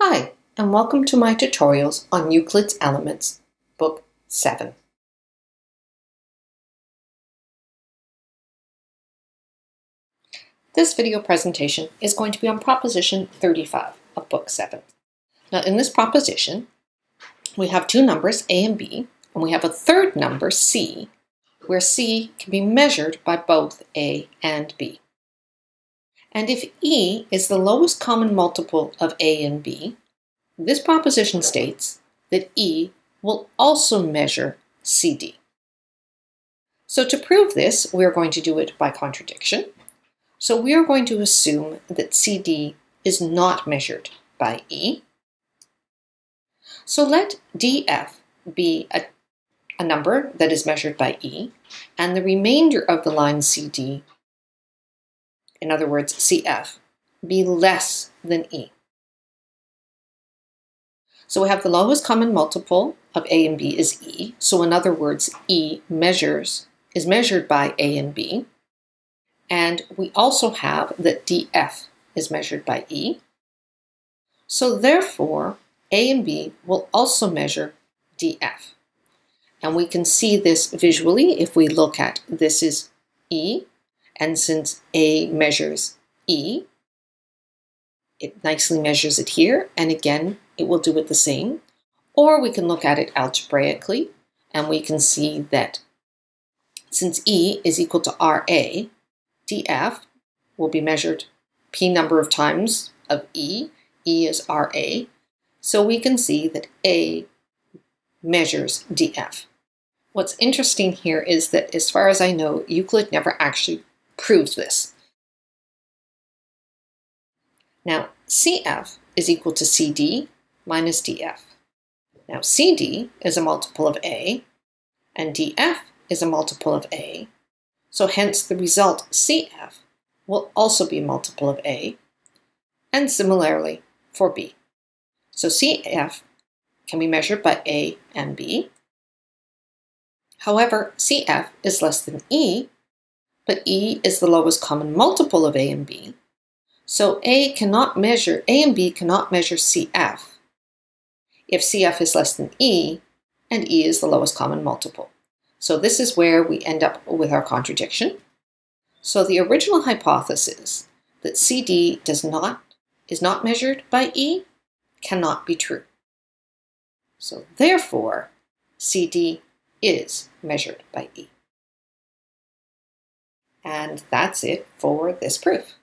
Hi, and welcome to my tutorials on Euclid's Elements, Book 7. This video presentation is going to be on Proposition 35 of Book 7. Now in this proposition, we have two numbers, a and b, and we have a third number, c, where c can be measured by both a and b. And if E is the lowest common multiple of A and B, this proposition states that E will also measure CD. So to prove this, we are going to do it by contradiction. So we are going to assume that CD is not measured by E. So let DF be a, a number that is measured by E, and the remainder of the line CD in other words, CF, be less than E. So we have the lowest common multiple of A and B is E. So in other words, E measures is measured by A and B. And we also have that DF is measured by E. So therefore, A and B will also measure DF. And we can see this visually if we look at this is E and since A measures E, it nicely measures it here, and again, it will do it the same. Or we can look at it algebraically, and we can see that since E is equal to RA, DF will be measured P number of times of E. E is RA. So we can see that A measures DF. What's interesting here is that as far as I know, Euclid never actually proves this. Now, CF is equal to CD minus DF. Now, CD is a multiple of A, and DF is a multiple of A, so hence the result CF will also be a multiple of A, and similarly for B. So CF can be measured by A and B. However, CF is less than E, but E is the lowest common multiple of A and B. So A cannot measure, A and B cannot measure CF if CF is less than E and E is the lowest common multiple. So this is where we end up with our contradiction. So the original hypothesis that CD does not is not measured by E cannot be true. So therefore, CD is measured by E. And that's it for this proof.